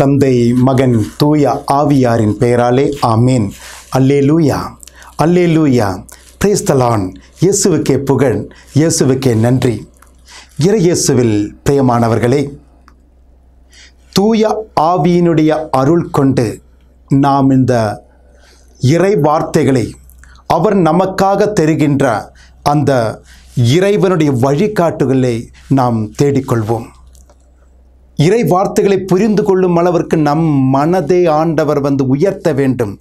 தந்தை மகன் தூய ஆவியாரின் பெயராலே ஆமேன். அல்லே லூயா பிரேஸ்தலான். இயேசுவுக்கே புகழ் இயேசுவுக்கே நன்றி. இறையேசுவில் பிரியமானவர்களே தூய ஆவியினுடைய அருள் கொண்டு நாம் இந்த இறை வார்த்தைகளை அவர் நமக்காக தருகின்ற அந்த இறைவனுடைய வழிகாட்டுகளை நாம் தேடிக்கொள்வோம். இறை வார்த்தைகளை புரிந்து கொள்ளும் அளவிற்கு நம் மனதை ஆண்டவர் வந்து உயர்த்த வேண்டும்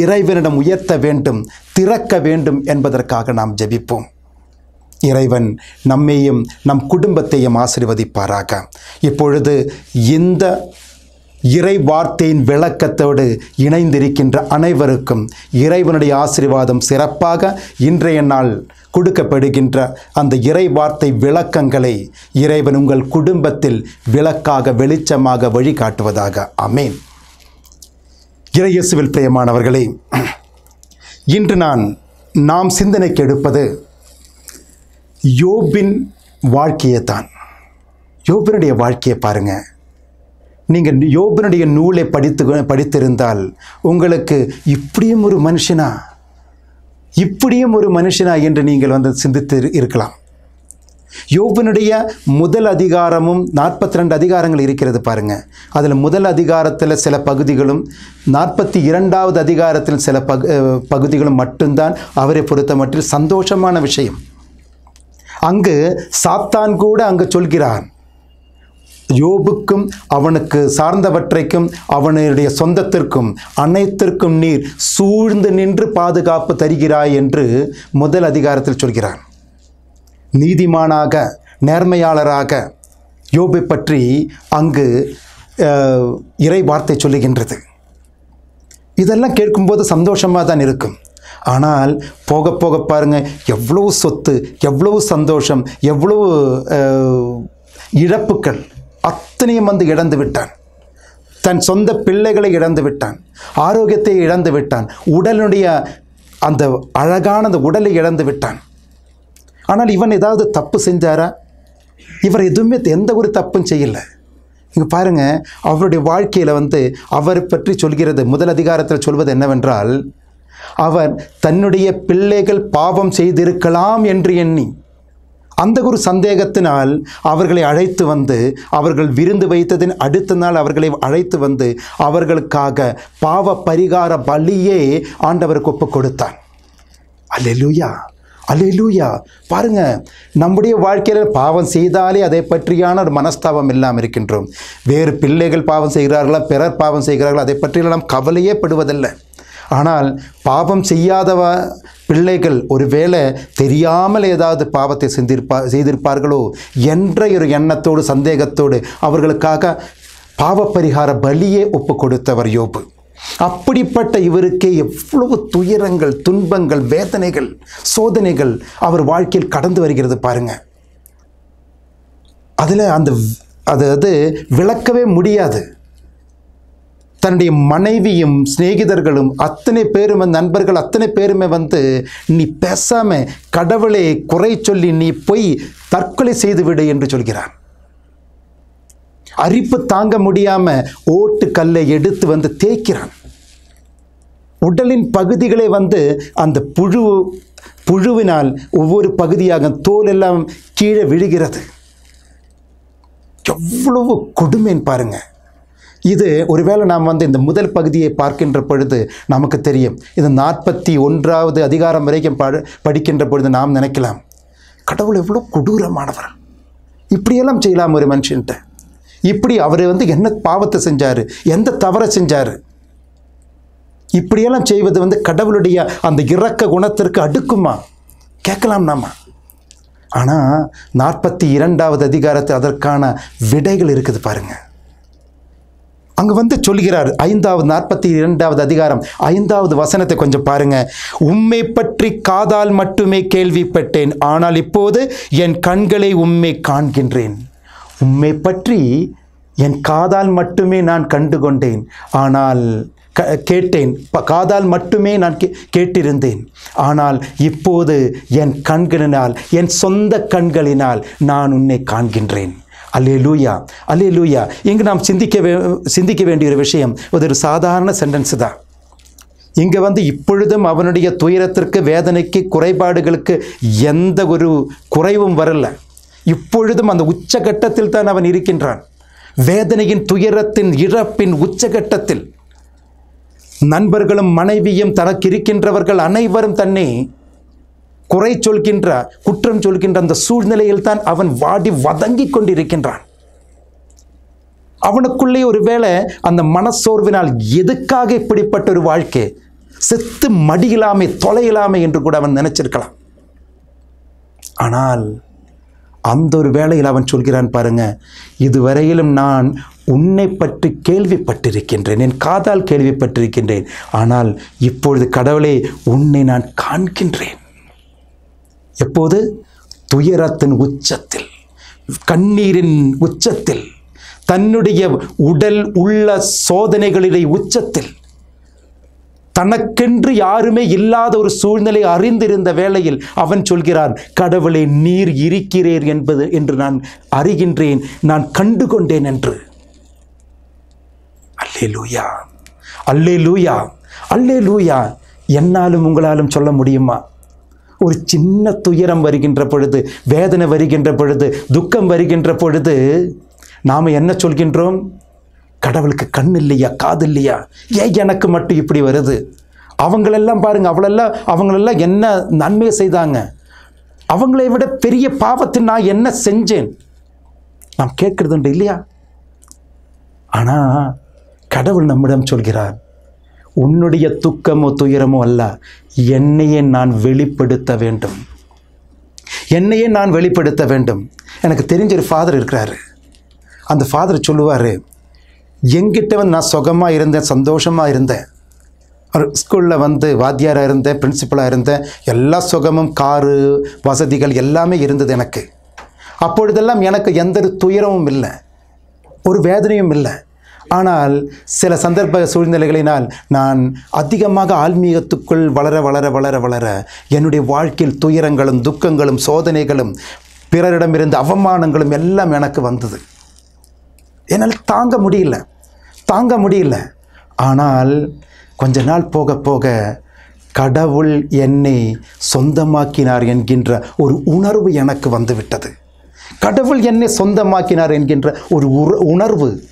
இறைவனிடம் உயர்த்த வேண்டும் திறக்க வேண்டும் என்பதற்காக நாம் ஜெபிப்போம். இறைவன் நம்மையும் நம் குடும்பத்தையும் ஆசிர்வதிப்பாராக. இப்பொழுது இந்த இறை வார்த்தையின் விளக்கத்தோடு இணைந்திருக்கின்ற அனைவருக்கும் இறைவனுடைய ஆசீர்வாதம் சிறப்பாக இன்றைய நாள் கொடுக்கப்படுகின்ற அந்த இறை வார்த்தை விளக்கங்களை இறைவன் உங்கள் குடும்பத்தில் விளக்காக வெளிச்சமாக வழிகாட்டுவதாக. அமேன் இறையசுவில் பிரியமானவர்களே இன்று நான் நாம் சிந்தனைக்கு எடுப்பது யோபின் வாழ்க்கையை தான் யோபினுடைய வாழ்க்கையை பாருங்கள் நீங்கள் யோபனுடைய நூலை படித்து படித்திருந்தால் உங்களுக்கு இப்படியும் ஒரு மனுஷனா? இப்படியும் ஒரு மனுஷனா என்று நீங்கள் வந்து சிந்தித்து இருக்கலாம். யோபனுடைய முதல் அதிகாரமும் நாற்பத்தி ரெண்டு அதிகாரங்கள் இருக்கிறது பாருங்க. அதில் முதல் அதிகாரத்தில் சில பகுதிகளும் நாற்பத்தி இரண்டாவது அதிகாரத்தில் சில பகு பகுதிகளும் மட்டும்தான் அவரை பொறுத்த மட்டில் சந்தோஷமான விஷயம். அங்கு சாத்தான் கூட அங்கு சொல்கிறான். யோபுக்கும் அவனுக்கு சார்ந்தவற்றைக்கும் அவனுடைய சொந்தத்திற்கும் அனைத்திற்கும் நீர் சூழ்ந்து நின்று பாதுகாப்பு தருகிறாய் என்று முதல் அதிகாரத்தில் சொல்கிறான். நீதிமானாக நேர்மையாளராக யோபை பற்றி அங்கு இறை வார்த்தை சொல்லுகின்றது. இதெல்லாம் கேட்கும்போது சந்தோஷமாக தான் இருக்கும். ஆனால் போக போக பாருங்கள் எவ்வளவு சொத்து எவ்வளவு சந்தோஷம் எவ்வளவு இழப்புக்கள் அத்தனையும் வந்து இழந்து விட்டான். தன் சொந்த பிள்ளைகளை இழந்து விட்டான். ஆரோக்கியத்தை இழந்து விட்டான். உடலுடைய அந்த அழகான அந்த உடலை இழந்து விட்டான். ஆனால் இவன் ஏதாவது தப்பு செஞ்சாரா? இவர் எதுவுமே எந்த ஒரு தப்பும் செய்யல. இங்கே பாருங்க அவருடைய வாழ்க்கையில் வந்து அவர் பற்றி சொல்கிறது முதல் அதிகாரத்தில் சொல்வது என்னவென்றால் அவர் தன்னுடைய பிள்ளைகள் பாவம் செய்திருக்கலாம் என்று எண்ணி அந்த ஒரு சந்தேகத்தினால் அவர்களை அழைத்து வந்து அவர்கள் விருந்து வைத்ததின் அடுத்த நாள் அவர்களை அழைத்து வந்து அவர்களுக்காக பாவ பரிகார பலியே ஆண்டவருக்கு ஒப்பு கொடுத்தான் அல்லூயா அல்லூயா பாருங்க நம்முடைய வாழ்க்கையில் பாவம் செய்தாலே அதை பற்றியான ஒரு மனஸ்தாபம் இல்லாமல் இருக்கின்றோம். வேறு பிள்ளைகள் பாவம் செய்கிறார்களா பிறர் பாவம் செய்கிறார்களா அதை பற்றியெல்லாம் கவலையே படுவதில்லை. ஆனால் பாவம் செய்யாதவ பிள்ளைகள் ஒருவேளை தெரியாமல் ஏதாவது பாவத்தை செஞ்சிருப்பா செய்திருப்பார்களோ என்ற ஒரு எண்ணத்தோடு சந்தேகத்தோடு அவர்களுக்காக பாவப்பரிகார பலியே ஒப்பு கொடுத்தவர் யோபு. அப்படிப்பட்ட இவருக்கே எவ்வளவு துயரங்கள் துன்பங்கள் வேதனைகள் சோதனைகள் அவர் வாழ்க்கையில் கடந்து வருகிறது பாருங்க. அதில் அந்த அதாவது விளக்கவே முடியாது. தன்னுடைய மனைவியும் சிநேகிதர்களும் அத்தனை பேரும் நண்பர்கள் அத்தனை பேருமே வந்து நீ பேசாம கடவுளை குறை சொல்லி நீ போய் தற்கொலை செய்துவிடு என்று சொல்கிறார். அரிப்பு தாங்க முடியாம ஓட்டு கல்லை எடுத்து வந்து தேய்க்கிறான். உடலின் பகுதிகளை வந்து அந்த புழு புழுவினால் ஒவ்வொரு பகுதியாக தோல் எல்லாம் கீழே விழுகிறது. எவ்வளவு கொடுமைன்னு பாருங்கள் இது ஒருவேளை நாம் வந்து இந்த முதல் பகுதியை பார்க்கின்ற பொழுது நமக்கு தெரியும். இது நாற்பத்தி ஒன்றாவது அதிகாரம் வரைக்கும் படிக்கின்ற பொழுது நாம் நினைக்கலாம். கடவுள் எவ்வளோ கொடூரமானவர். இப்படியெல்லாம் செய்யலாம் ஒரு மனுஷன்ட்ட. இப்படி அவர் வந்து என்ன பாவத்தை செஞ்சார்? எந்த தவறை செஞ்சார்? இப்படியெல்லாம் செய்வது வந்து கடவுளுடைய அந்த இறக்க குணத்திற்கு அடுக்குமா? கேட்கலாம் நாம. ஆனால் நாற்பத்தி இரண்டாவது அதிகாரத்தில் அதற்கான விடைகள் இருக்குது பாருங்கள் அங்கே வந்து சொல்கிறார் ஐந்தாவது நாற்பத்தி இரண்டாவது அதிகாரம் ஐந்தாவது வசனத்தை கொஞ்சம் பாருங்க. உம்மை பற்றி காதால் மட்டுமே கேள்விப்பட்டேன் ஆனால் இப்போது என் கண்களை உம்மை காண்கின்றேன். உம்மை பற்றி என் காதால் மட்டுமே நான் கண்டு கொண்டேன் ஆனால் க கேட்டேன். ப- காதால் மட்டுமே நான் கே கேட்டிருந்தேன். ஆனால் இப்போது என் கண்களினால் என் சொந்த கண்களினால் நான் உன்னை காண்கின்றேன். அல்லே லூயா அல்லே லூயா இங்கு நாம் சிந்திக்க வே சிந்திக்க வேண்டிய ஒரு விஷயம் அது ஒரு சாதாரண சென்டென்ஸ் தான். இங்கே வந்து இப்பொழுதும் அவனுடைய துயரத்திற்கு வேதனைக்கு குறைபாடுகளுக்கு எந்த ஒரு குறைவும் வரல. இப்பொழுதும் அந்த உச்சகட்டத்தில் தான் அவன் இருக்கின்றான். வேதனையின் துயரத்தின் இழப்பின் உச்சகட்டத்தில் நண்பர்களும் மனைவியும் தனக்கு இருக்கின்றவர்கள் அனைவரும் தன்னை குறை சொல்கின்ற குற்றம் சொல்கின்ற அந்த சூழ்நிலையில் தான் அவன் வாடி வதங்கிக் கொண்டிருக்கின்றான். அவனுக்குள்ளே ஒருவேளை அந்த மனச்சோர்வினால் எதுக்காக இப்படிப்பட்ட ஒரு வாழ்க்கை? செத்து மடியலாமே தொலையலாமே என்று கூட அவன் நினைச்சிருக்கலாம். ஆனால் அந்த ஒரு வேளையில் அவன் சொல்கிறான் பாருங்க இதுவரையிலும் நான் உன்னை பற்றி கேள்விப்பட்டிருக்கின்றேன் என் காதால் கேள்விப்பட்டிருக்கின்றேன். ஆனால் இப்பொழுது கடவுளே உன்னை நான் காண்கின்றேன். எப்போது? துயரத்தின் உச்சத்தில் கண்ணீரின் உச்சத்தில் தன்னுடைய உடல் உள்ள சோதனைகளிலே உச்சத்தில். தனக்கென்று யாருமே இல்லாத ஒரு சூழ்நிலை அறிந்திருந்த வேளையில் அவன் சொல்கிறான் கடவுளை நீர் இருக்கிறீர் என்பது என்று நான் அறிகின்றேன் நான் கண்டு கொண்டேன் என்று. அல்லே லூயா அல்லே லூயா அல்லே லூயா என்னாலும் உங்களாலும் சொல்ல முடியுமா? ஒரு சின்ன துயரம் வருகின்ற பொழுது வேதனை வருகின்ற பொழுது துக்கம் வருகின்ற பொழுது நாம் என்ன சொல்கின்றோம்? கடவுளுக்கு கண் இல்லையா காது இல்லையா? ஏன் எனக்கு மட்டும் இப்படி வருது? அவங்களெல்லாம் பாருங்கள் அவளெல்லாம் அவங்களெல்லாம் என்ன நன்மையை செய்தாங்க? அவங்களை விட பெரிய பாவத்தை நான் என்ன செஞ்சேன்? நாம் கேட்கறது உண்டு இல்லையா? ஆனால் கடவுள் நம்மிடம் சொல்கிறார் உன்னுடைய துக்கமோ துயரமோ அல்ல என்னையே நான் வெளிப்படுத்த வேண்டும். என்னையே நான் வெளிப்படுத்த வேண்டும். எனக்கு தெரிஞ்ச ஒரு ஃபாதர் இருக்கிறாரு. அந்த ஃபாதர் சொல்லுவார் எங்கிட்ட வந்து நான் சுகமாக இருந்தேன் சந்தோஷமாக இருந்தேன். ஒரு ஸ்கூலில் வந்து வாத்தியாராக இருந்தேன் பிரின்சிபலாக இருந்தேன். எல்லா சுகமும் காரு வசதிகள் எல்லாமே இருந்தது எனக்கு. அப்பொழுதெல்லாம் எனக்கு எந்த ஒரு துயரமும் இல்லை. ஒரு வேதனையும் இல்லை. ஆனால் சில சந்தர்ப்ப சூழ்நிலைகளினால் நான் அதிகமாக ஆன்மீகத்துக்குள் வளர வளர வளர வளர என்னுடைய வாழ்க்கையில் துயரங்களும் துக்கங்களும் சோதனைகளும் பிறரிடமிருந்து அவமானங்களும் எல்லாம் எனக்கு வந்தது. என்னால் தாங்க முடியல. தாங்க முடியல. ஆனால் கொஞ்ச நாள் போக போக கடவுள் என்னை சொந்தமாக்கினார் என்கின்ற ஒரு உணர்வு எனக்கு வந்துவிட்டது. கடவுள் என்னை சொந்தமாக்கினார் என்கின்ற ஒரு உற- உணர்வு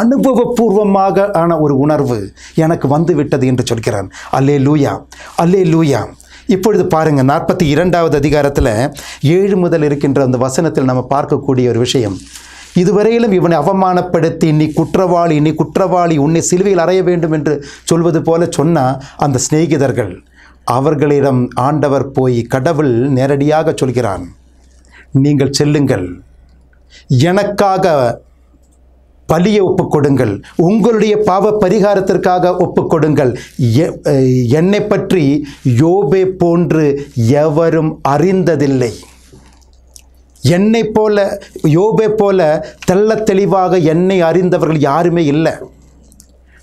அனுபவபூர்வமாக ஆன ஒரு உணர்வு எனக்கு வந்து விட்டது என்று சொல்கிறான். அல்லே லூயா அல்லே லூயா இப்பொழுது பாருங்கள் நாற்பத்தி இரண்டாவது அதிகாரத்தில் ஏழு முதல் இருக்கின்ற அந்த வசனத்தில் நம்ம பார்க்கக்கூடிய ஒரு விஷயம். இதுவரையிலும் இவனை அவமானப்படுத்தி நீ குற்றவாளி நீ குற்றவாளி உன்னை சிலுவையில் அறைய வேண்டும் என்று சொல்வது போல சொன்னால் அந்த சிநேகிதர்கள். அவர்களிடம் ஆண்டவர் போய் கடவுள் நேரடியாக சொல்கிறான் நீங்கள் செல்லுங்கள். எனக்காக பலியை ஒப்புக்கொடுங்கள். உங்களுடைய பாவ பரிகாரத்திற்காக ஒப்புக்கொடுங்கள். எ- என்னை பற்றி யோபே போன்று எவரும் அறிந்ததில்லை. என்னை போல யோபே போல தெள்ளத் தெளிவாக என்னை அறிந்தவர்கள் யாருமே இல்லை.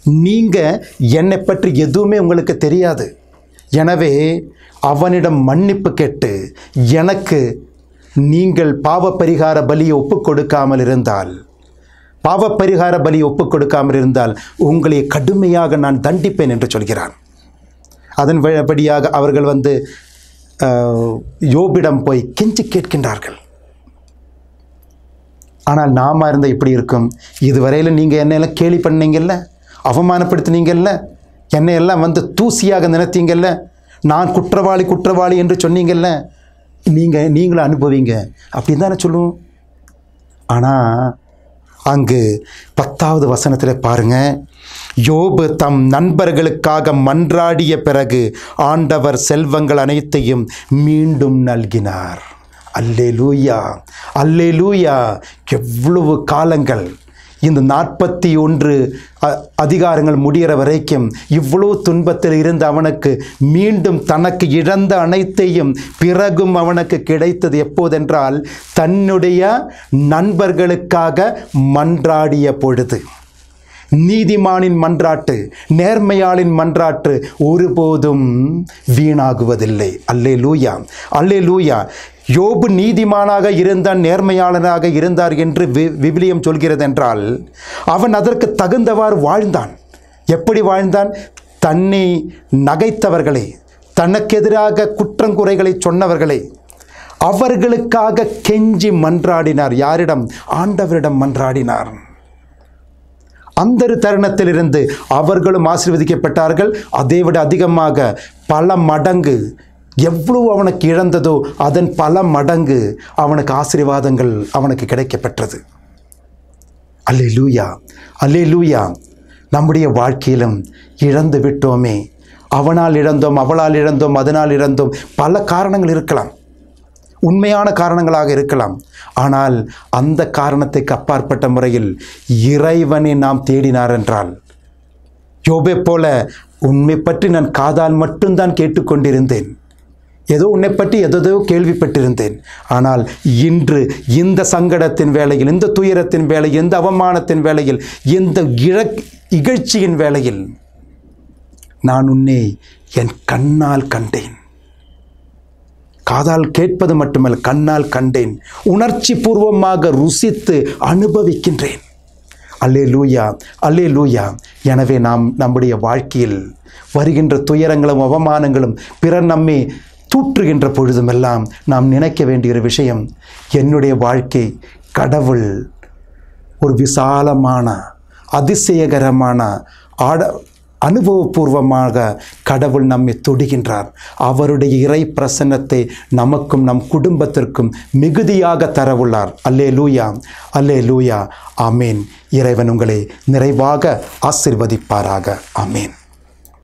நீங்கள் என்னை பற்றி எதுவுமே உங்களுக்கு தெரியாது. எனவே அவனிடம் மன்னிப்பு கேட்டு எனக்கு நீங்கள் பாவ பரிகார பலியை ஒப்புக்கொடுக்காமல் இருந்தால் பாவ பரிகார பலி ஒப்புக் கொடுக்காமல் இருந்தால் உங்களை கடுமையாக நான் தண்டிப்பேன் என்று சொல்கிறான். அதன் வழிபடியாக அவர்கள் வந்து யோபிடம் போய் கெஞ்சி கேட்கின்றார்கள். ஆனால் நாம இருந்தால் இப்படி இருக்கும்? இதுவரையில் நீங்கள் என்னையெல்லாம் கேலி பண்ணீங்கல்ல? அவமானப்படுத்தினீங்கல்ல? என்னை எல்லாம் வந்து தூசியாக நினைத்தீங்கல்ல? நான் குற்றவாளி குற்றவாளி என்று சொன்னீங்கல்ல? நீங்கள் நீங்களும் அனுபவிங்க. அப்படின்னு தானே சொல்லுவோம். ஆனால் அங்கு பத்தாவது வசனத்தில் பாருங்க. யோபு தம் நண்பர்களுக்காக மன்றாடிய பிறகு ஆண்டவர் செல்வங்கள் அனைத்தையும் மீண்டும் நல்கினார். அல்லே லூயா அல்லே லூயா எவ்வளவு காலங்கள். இந்த நாற்பத்தி ஒன்று அ- அதிகாரங்கள் முடிகிற வரைக்கும் இவ்வளோ துன்பத்தில் இருந்த அவனுக்கு மீண்டும் தனக்கு இழந்த அனைத்தையும் பிறகும் அவனுக்கு கிடைத்தது எப்போதென்றால் தன்னுடைய நண்பர்களுக்காக மன்றாடிய பொழுது. நீதிமானின் மன்றாட்டு நேர்மையாளின் மன்றாட்டு ஒருபோதும் வீணாகுவதில்லை. அல்லே லூயா அல்லே லூயா யோபு நீதிமானாக இருந்தான் நேர்மையாளனாக இருந்தார் என்று வி- விவிலியம் சொல்கிறதென்றால் அவன் அதற்கு தகுந்தவாறு வாழ்ந்தான். எப்படி வாழ்ந்தான்? தன்னை நகைத்தவர்களை தனக்கெதிராக குற்றங்குறைகளை சொன்னவர்களை அவர்களுக்காக கெஞ்சி மன்றாடினார். யாரிடம்? ஆண்டவரிடம் மன்றாடினார். அந்த தருணத்திலிருந்து அவர்களும் ஆசீர்வதிக்கப்பட்டார்கள். அதைவிட அதிகமாக பல மடங்கு எவ்வளவு அவனுக்கு இழந்ததோ அதன் பல மடங்கு அவனுக்கு ஆசீர்வாதங்கள் அவனுக்கு கிடைக்கப்பெற்றது. அல்லே லூயா அல்லே லூயா நம்முடைய வாழ்க்கையிலும் இழந்து விட்டோமே. அவனால் இழந்தோம் அவளால் இழந்தோம் அதனால் இழந்தோம். பல காரணங்கள் இருக்கலாம். உண்மையான காரணங்களாக இருக்கலாம். ஆனால் அந்த காரணத்துக்கு அப்பாற்பட்ட முறையில் இறைவனை நாம் தேடினார் என்றால் யோபே போல உண்மை பற்றி நான் காதால் மட்டும்தான் கேட்டுக்கொண்டிருந்தேன். ஏதோ உன்னை பற்றி எதோ கேள்விப்பட்டிருந்தேன். ஆனால் இன்று இந்த சங்கடத்தின் வேளையில் இந்த துயரத்தின் வேலை இந்த அவமானத்தின் வேளையில் இந்த இழக் இகழ்ச்சியின் வேளையில் நான் உன்னை என் கண்ணால் கண்டேன். காதால் கேட்பது மட்டுமல்ல கண்ணால் கண்டேன். உணர்ச்சி பூர்வமாக ருசித்து அனுபவிக்கின்றேன். அல்லே லூயா அல்லே லூயா எனவே நாம் நம்முடைய வாழ்க்கையில் வருகின்ற துயரங்களும் அவமானங்களும் பிறர் நம்மை தூற்றுகின்ற பொழுதுமெல்லாம் நாம் நினைக்க வேண்டிய ஒரு விஷயம் என்னுடைய வாழ்க்கை கடவுள் ஒரு விசாலமான அதிசயகரமான ஆட அனுபவபூர்வமாக கடவுள் நம்மை தொடுகின்றார். அவருடைய இறை பிரசன்னத்தை நமக்கும் நம் குடும்பத்திற்கும் மிகுதியாக தரவுள்ளார். அல்லே லூயா அல்லே லூயா ஆமேன். இறைவன் உங்களை நிறைவாக ஆசிர்வதிப்பாராக. ஆமேன்.